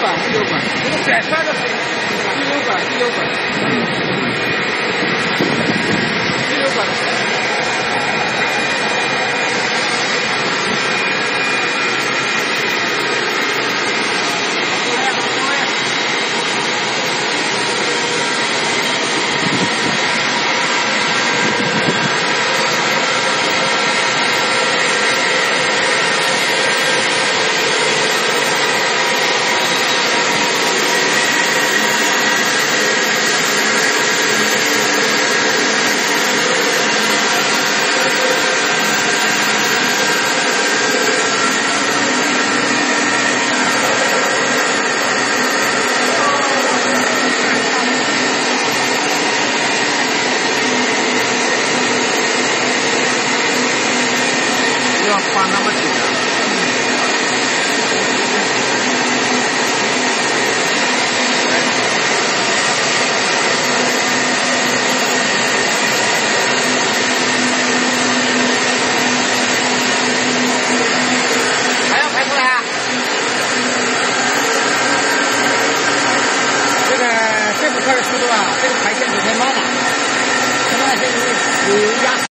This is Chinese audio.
管，物流管，这个卷出来不要放那么久。还要排出来啊？这个这么快的速度啊，这个排线有点慢了。现在这个有压。